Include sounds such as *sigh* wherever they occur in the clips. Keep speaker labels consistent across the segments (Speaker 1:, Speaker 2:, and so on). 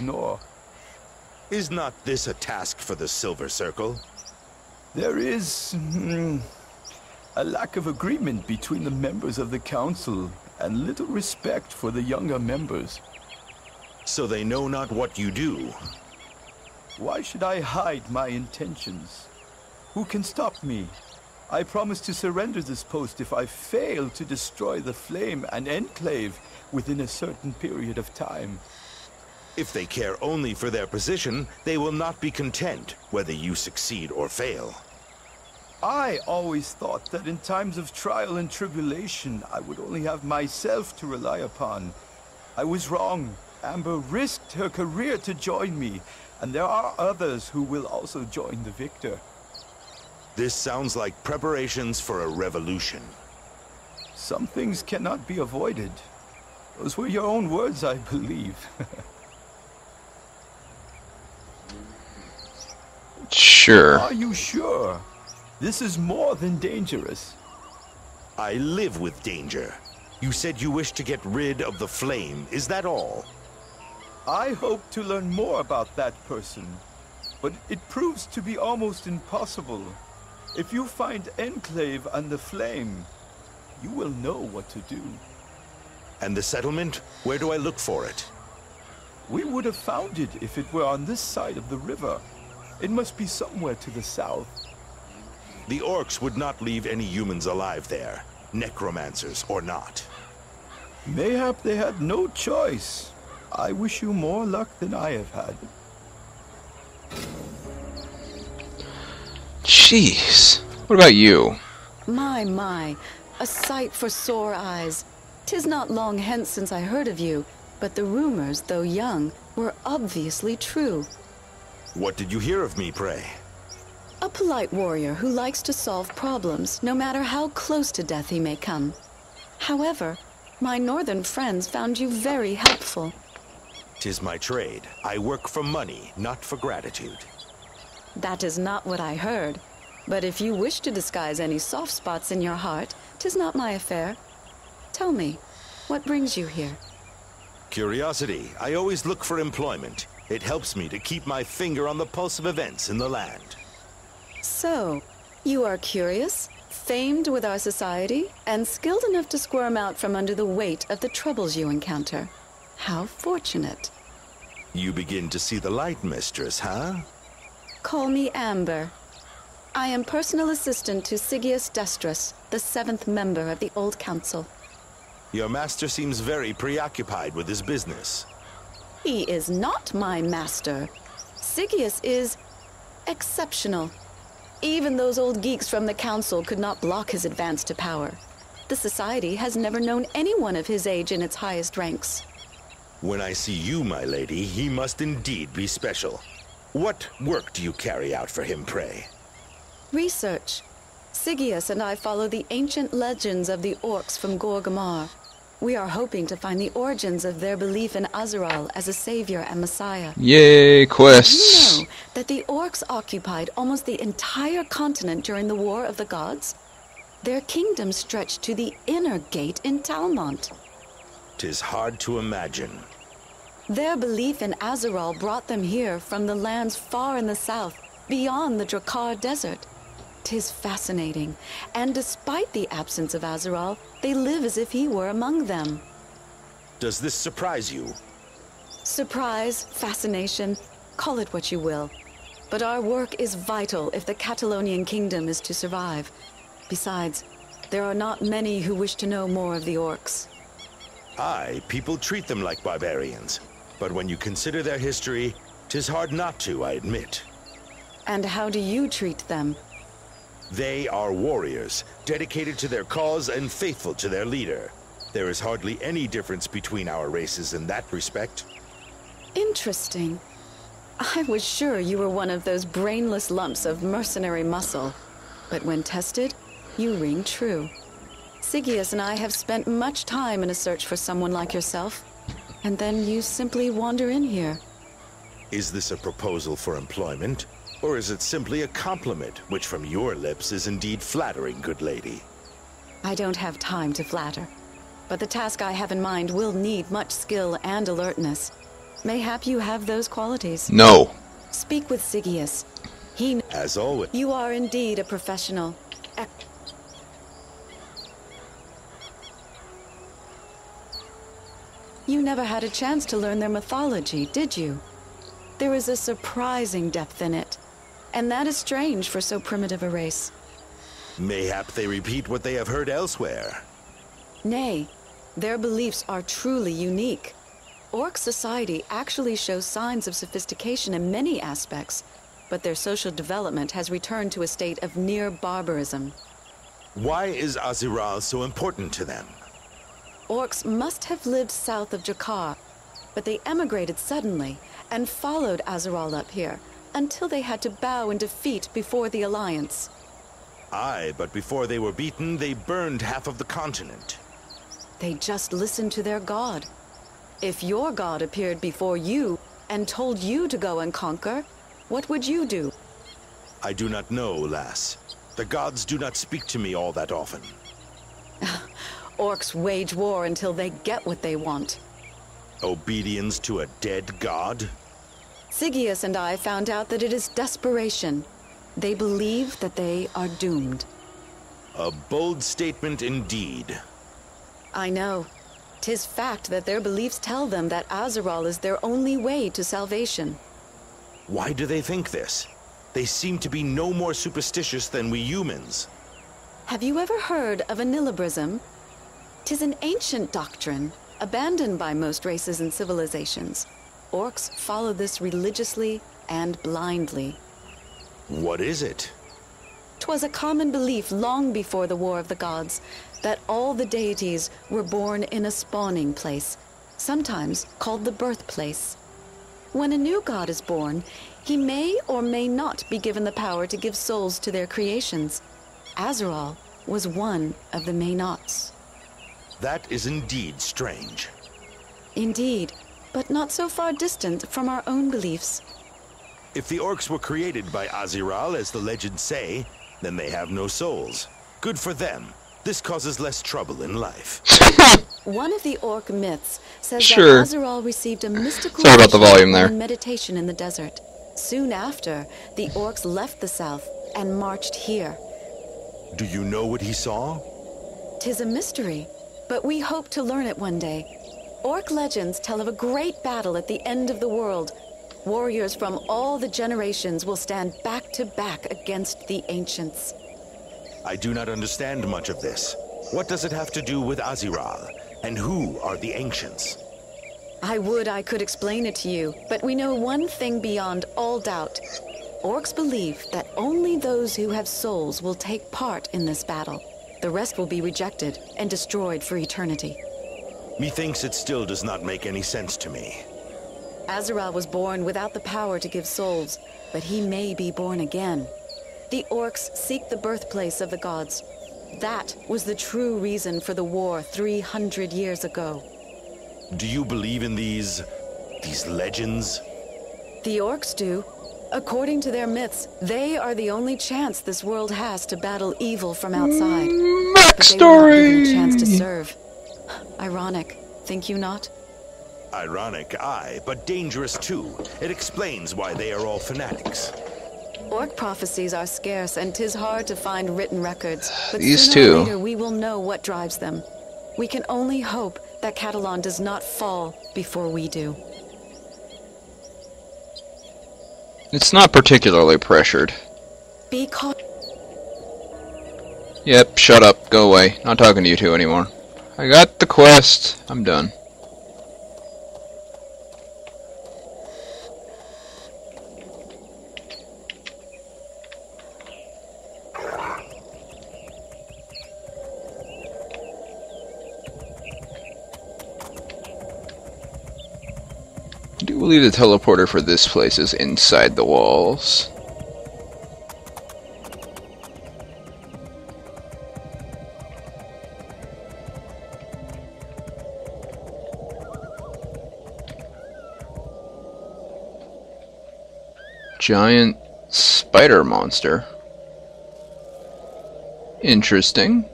Speaker 1: ignore.
Speaker 2: Is not this a task for the Silver Circle?
Speaker 1: There is hmm, a lack of agreement between the members of the council and little respect for the younger members.
Speaker 2: So they know not what you do.
Speaker 1: Why should I hide my intentions? Who can stop me? I promise to surrender this post if I fail to destroy the flame and enclave within a certain period of time.
Speaker 2: If they care only for their position, they will not be content, whether you succeed or fail.
Speaker 1: I always thought that in times of trial and tribulation, I would only have myself to rely upon. I was wrong. Amber risked her career to join me, and there are others who will also join the victor.
Speaker 2: This sounds like preparations for a revolution.
Speaker 1: Some things cannot be avoided. Those were your own words, I believe. *laughs*
Speaker 3: Sure.
Speaker 1: Are you sure? This is more than dangerous.
Speaker 2: I live with danger. You said you wish to get rid of the flame. Is that all?
Speaker 1: I hope to learn more about that person, but it proves to be almost impossible. If you find Enclave and the Flame, you will know what to do.
Speaker 2: And the settlement? Where do I look for it?
Speaker 1: We would have found it if it were on this side of the river. It must be somewhere to the south.
Speaker 2: The orcs would not leave any humans alive there, necromancers or not.
Speaker 1: Mayhap they had no choice. I wish you more luck than I have had.
Speaker 3: Jeez. What about you?
Speaker 4: My, my, a sight for sore eyes. Tis not long hence since I heard of you, but the rumors, though young, were obviously true.
Speaker 2: What did you hear of me, pray?
Speaker 4: A polite warrior who likes to solve problems, no matter how close to death he may come. However, my northern friends found you very helpful.
Speaker 2: Tis my trade. I work for money, not for gratitude.
Speaker 4: That is not what I heard. But if you wish to disguise any soft spots in your heart, tis not my affair. Tell me, what brings you here?
Speaker 2: Curiosity. I always look for employment. It helps me to keep my finger on the pulse of events in the land.
Speaker 4: So, you are curious, famed with our society, and skilled enough to squirm out from under the weight of the troubles you encounter. How fortunate.
Speaker 2: You begin to see the light, mistress, huh?
Speaker 4: Call me Amber. I am personal assistant to Sigius Destras, the seventh member of the Old Council.
Speaker 2: Your master seems very preoccupied with his business.
Speaker 4: He is not my master. Sigius is exceptional. Even those old geeks from the council could not block his advance to power. The society has never known anyone of his age in its highest ranks.
Speaker 2: When I see you, my lady, he must indeed be special. What work do you carry out for him, pray?
Speaker 4: Research. Sigius and I follow the ancient legends of the orcs from Gorgamar. We are hoping to find the origins of their belief in Aziraal as a savior and messiah.
Speaker 3: Yay,
Speaker 4: Did you know that the orcs occupied almost the entire continent during the War of the Gods? Their kingdom stretched to the inner gate in Thalmont.
Speaker 2: Tis hard to imagine.
Speaker 4: Their belief in Aziraal brought them here from the lands far in the south, beyond the Drakkar Desert. Tis fascinating, and despite the absence of Aziraal, they live as if he were among them.
Speaker 2: Does this surprise you?
Speaker 4: Surprise, fascination, call it what you will. But our work is vital if the Catalonian kingdom is to survive. Besides, there are not many who wish to know more of the orcs.
Speaker 2: Aye, people treat them like barbarians. But when you consider their history, tis hard not to, I admit.
Speaker 4: And how do you treat them?
Speaker 2: They are warriors, dedicated to their cause and faithful to their leader. There is hardly any difference between our races in that respect.
Speaker 4: Interesting. I was sure you were one of those brainless lumps of mercenary muscle. But when tested, you ring true. Sigius and I have spent much time in a search for someone like yourself. And then you simply wander in here.
Speaker 2: Is this a proposal for employment? Or is it simply a compliment, which from your lips is indeed flattering, good lady?
Speaker 4: I don't have time to flatter. But the task I have in mind will need much skill and alertness. Mayhap you have those qualities.
Speaker 3: No.
Speaker 4: Speak with Sigius. He
Speaker 2: As always.
Speaker 4: You are indeed a professional. Ec- You never had a chance to learn their mythology, did you? There is a surprising depth in it. And that is strange for so primitive a race.
Speaker 2: Mayhap they repeat what they have heard elsewhere.
Speaker 4: Nay, their beliefs are truly unique. Orc society actually shows signs of sophistication in many aspects, but their social development has returned to a state of near barbarism.
Speaker 2: Why is Aziraal so important to them?
Speaker 4: Orcs must have lived south of Jakar, but they emigrated suddenly and followed Aziraal up here until they had to bow in defeat before the Alliance.
Speaker 2: Aye, but before they were beaten, they burned half of the continent.
Speaker 4: They just listened to their god. If your god appeared before you and told you to go and conquer, what would you do?
Speaker 2: I do not know, lass. The gods do not speak to me all that often. *laughs*
Speaker 4: Orcs wage war until they get what they want.
Speaker 2: Obedience to a dead god?
Speaker 4: Sigius and I found out that it is desperation. They believe that they are doomed.
Speaker 2: A bold statement indeed.
Speaker 4: I know. Tis fact that their beliefs tell them that Aziraal is their only way to salvation.
Speaker 2: Why do they think this? They seem to be no more superstitious than we humans.
Speaker 4: Have you ever heard of Anilibrism? Tis an ancient doctrine, abandoned by most races and civilizations. Orcs follow this religiously and blindly.
Speaker 2: What is it?
Speaker 4: 'Twas a common belief long before the War of the Gods that all the deities were born in a spawning place, sometimes called the birthplace. When a new god is born, he may or may not be given the power to give souls to their creations. Aziraal was one of the may nots.
Speaker 2: That is indeed strange.
Speaker 4: Indeed, but not so far distant from our own beliefs.
Speaker 2: If the orcs were created by Aziraal, as the legends say, then they have no souls. Good for them. This causes less trouble in life. *laughs*
Speaker 4: One of the orc myths says
Speaker 3: Sure.
Speaker 4: that Aziraal received a mystical
Speaker 3: Sorry about the
Speaker 4: vision
Speaker 3: volume there.
Speaker 4: meditation in the desert. Soon after, the orcs left the south and marched here.
Speaker 2: Do you know what he saw?
Speaker 4: Tis a mystery, but we hope to learn it one day. Orc legends tell of a great battle at the end of the world. Warriors from all the generations will stand back to back against the ancients.
Speaker 2: I do not understand much of this. What does it have to do with Aziraal? And who are the ancients?
Speaker 4: I would I could explain it to you, but we know one thing beyond all doubt. Orcs believe that only those who have souls will take part in this battle. The rest will be rejected and destroyed for eternity.
Speaker 2: Methinks it still does not make any sense to me.
Speaker 4: Aziraal was born without the power to give souls, but he may be born again. The orcs seek the birthplace of the gods. That was the true reason for the war 300 years ago.
Speaker 2: Do you believe in these... these legends?
Speaker 4: The orcs do. According to their myths, they are the only chance this world has to battle evil from outside. But they were not given a chance to serve. Ironic, think you not?
Speaker 2: Ironic, aye, but dangerous too. It explains why they are all fanatics.
Speaker 4: Orc prophecies are scarce, and 'tis hard to find written records. But
Speaker 3: These
Speaker 4: sooner or
Speaker 3: two.
Speaker 4: later we will know what drives them. We can only hope that Catalan does not fall before we do.
Speaker 3: It's not particularly pressured.
Speaker 4: Be caught.
Speaker 3: Yep, shut up. Go away. Not talking to you two anymore. I got the quest. I'm done. I do believe the teleporter for this place is inside the walls. Giant spider monster. Interesting.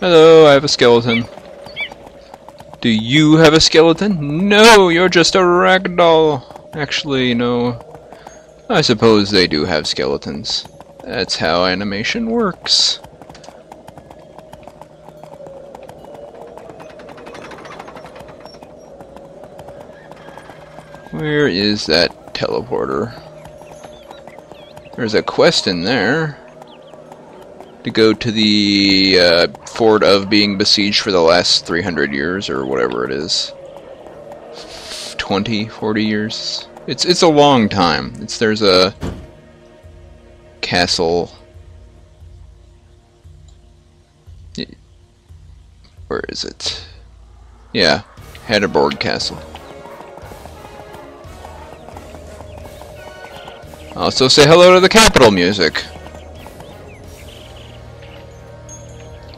Speaker 3: Hello, I have a skeleton. Do you have a skeleton? No, you're just a ragdoll. Actually, no. I suppose they do have skeletons. That's how animation works. Where is that teleporter? There's a quest in there to go to the uh, fort of being besieged for the last 300 years or whatever it is. 20, 40 years. It's it's a long time. It's there's a castle where is it? Yeah, Hatterborg Castle. Also say hello to the capital music.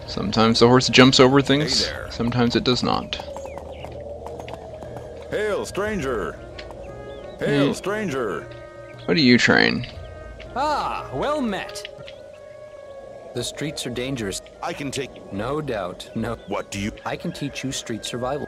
Speaker 3: Sometimes the horse jumps over things,
Speaker 5: Hey
Speaker 3: sometimes it does not.
Speaker 5: Hail, stranger! Hail,
Speaker 3: Hmm.
Speaker 5: stranger!
Speaker 3: What do you train?
Speaker 6: Ah, well met. The streets are dangerous.
Speaker 2: I can take.
Speaker 6: No doubt. No.
Speaker 2: What do you.
Speaker 6: I can teach you street survival.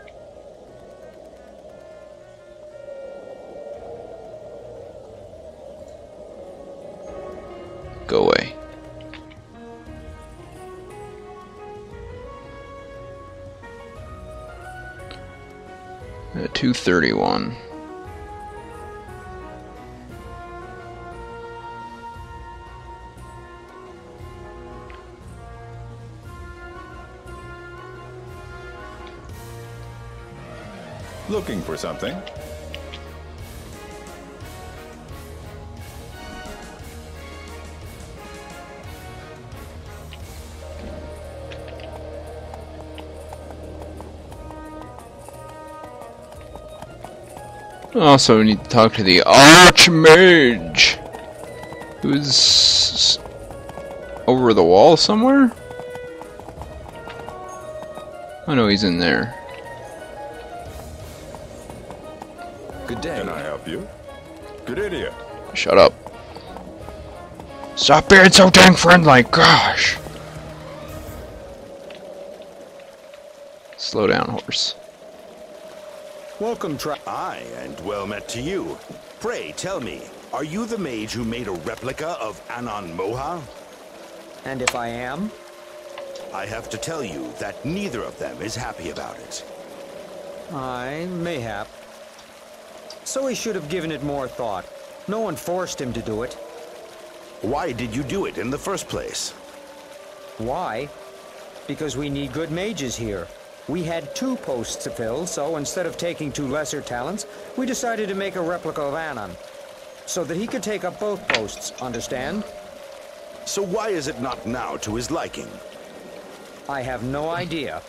Speaker 3: 231.
Speaker 5: Looking for something?
Speaker 3: Also, we need to talk to the Archmage! Who's over the wall somewhere? I know he's in there.
Speaker 6: Good day.
Speaker 5: Can I help you? Good idiot.
Speaker 3: Shut up. Stop being so dang friendly, gosh! Slow down, horse.
Speaker 6: Welcome, tri-
Speaker 2: Aye, and well met to you. Pray tell me, are you the mage who made a replica of Anon Moha?
Speaker 6: And if I am?
Speaker 2: I have to tell you that neither of them is happy about it.
Speaker 7: I mayhap. So he should have given it more thought. No one forced him to do it.
Speaker 2: Why did you do it in the first place?
Speaker 7: Why? Because we need good mages here. We had two posts to fill, so instead of taking two lesser talents, we decided to make a replica of Anon. So that he could take up both posts, understand?
Speaker 2: So why is it not now to his liking?
Speaker 7: I have no idea,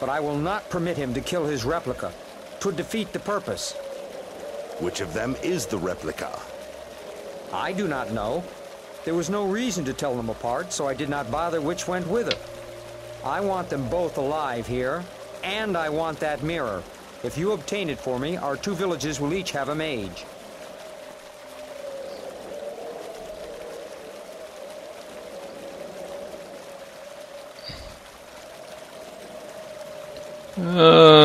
Speaker 7: but I will not permit him to kill his replica. Twould defeat the purpose.
Speaker 2: Which of them is the replica?
Speaker 7: I do not know. There was no reason to tell them apart, so I did not bother which went whither. I want them both alive here, and I want that mirror. If you obtain it for me, our two villages will each have a mage.
Speaker 3: Uh,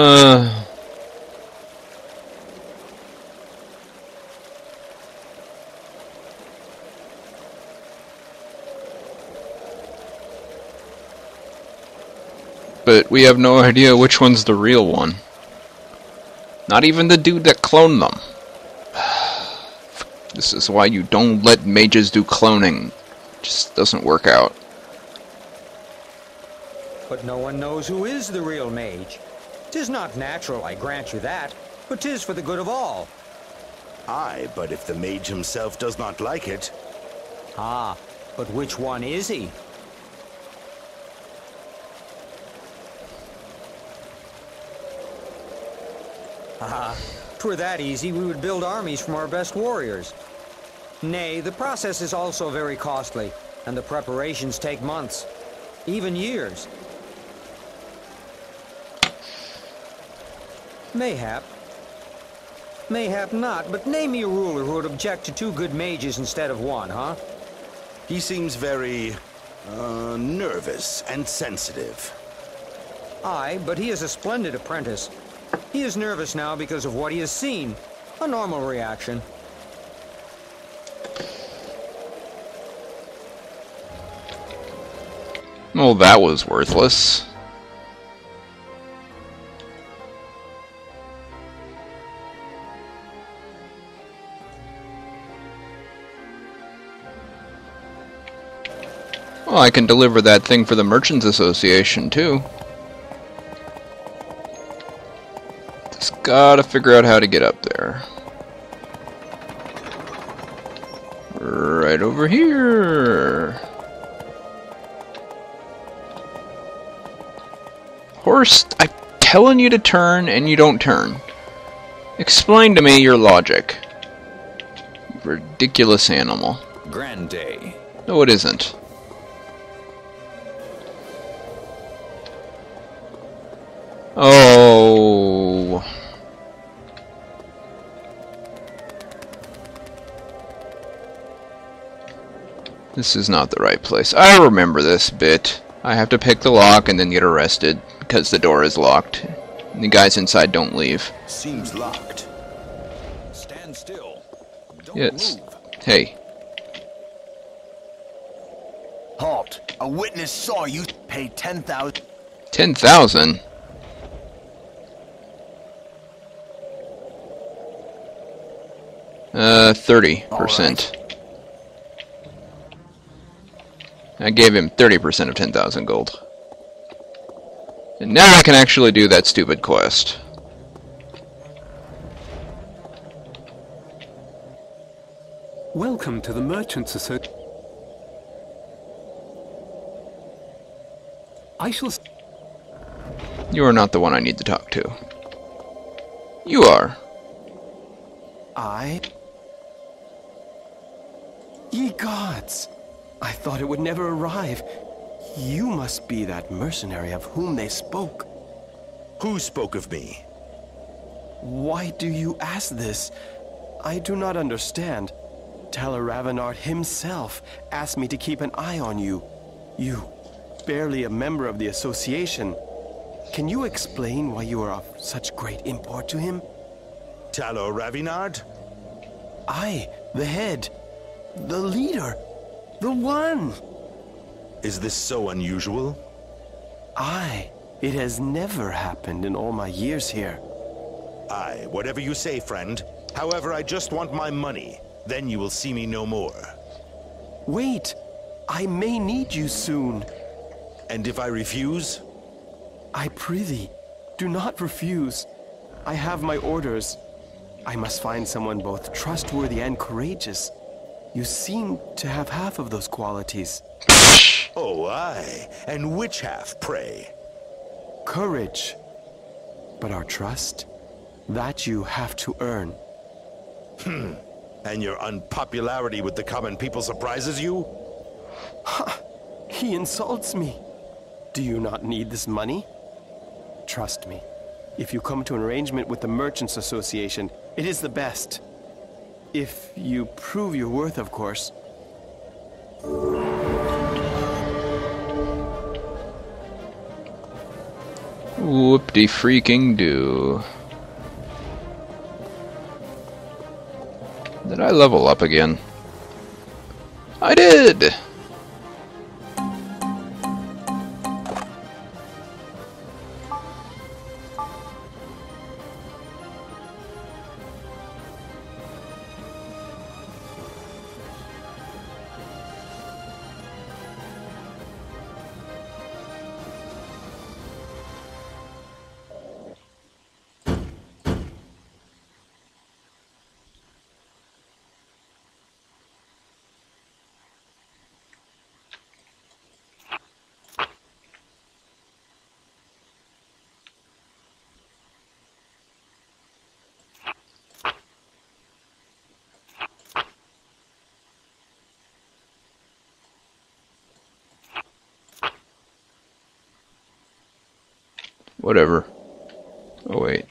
Speaker 3: but we have no idea which one's the real one. Not even the dude that cloned them. *sighs* This is why you don't let mages do cloning. Just doesn't work out.
Speaker 7: But no one knows who is the real mage. Tis not natural, I grant you that, but tis for the good of all.
Speaker 2: Aye, but if the mage himself does not like it,
Speaker 7: Ah, but which one is he? Ah, twere that easy, we would build armies from our best warriors. Nay, the process is also very costly, and the preparations take months, even years. Mayhap. Mayhap not, but name me a ruler who would object to two good mages instead of one, huh?
Speaker 2: he seems very, uh, nervous and sensitive.
Speaker 7: Aye, but he is a splendid apprentice. He is nervous now because of what he has seen. A normal reaction.
Speaker 3: Well, that was worthless. Well, I can deliver that thing for the Merchants Association, too. Gotta figure out how to get up there. Right over here. Horse, I'm telling you to turn and you don't turn. Explain to me your logic. Ridiculous animal.
Speaker 5: Grand day.
Speaker 3: No, it isn't. Oh. This is not the right place. I remember this bit. I have to pick the lock and then get arrested because the door is locked. The guys inside don't leave.
Speaker 1: Seems locked.
Speaker 5: Stand still. Don't
Speaker 3: Yes.
Speaker 5: move.
Speaker 3: Hey,
Speaker 1: Halt. A witness saw you pay 10,000.
Speaker 3: 10,000? Uh, 30%. I gave him 30% of 10,000 gold. And now I can actually do that stupid quest.
Speaker 8: Welcome to the Merchants Association. I shall.
Speaker 3: You are not the one I need to talk to. You are.
Speaker 9: I? Ye gods! I thought it would never arrive. You must be that mercenary of whom they spoke.
Speaker 2: Who spoke of me?
Speaker 9: Why do you ask this? I do not understand. Talar Ravenard himself asked me to keep an eye on you. You, barely a member of the association. Can you explain why you are of such great import to him?
Speaker 2: Talo Ravinard?
Speaker 9: I, the head, the leader, the one.
Speaker 2: Is this so unusual?
Speaker 9: I. It has never happened in all my years here.
Speaker 2: Aye, whatever you say, friend. However, I just want my money. Then you will see me no more.
Speaker 9: Wait! I may need you soon.
Speaker 2: And if I refuse?
Speaker 9: I prithee, do not refuse. I have my orders. I must find someone both trustworthy and courageous. You seem to have half of those qualities.
Speaker 2: Oh, aye. And which half, pray?
Speaker 9: Courage. But our trust? That you have to earn. Hmm.
Speaker 2: And your unpopularity with the common people surprises you? Ha!
Speaker 9: He insults me. Do you not need this money? Trust me. If you come to an arrangement with the Merchants Association, it is the best. If you prove your worth, of course.
Speaker 3: Whoop-de freaking do. Did I level up again? I did! Whatever. Oh wait.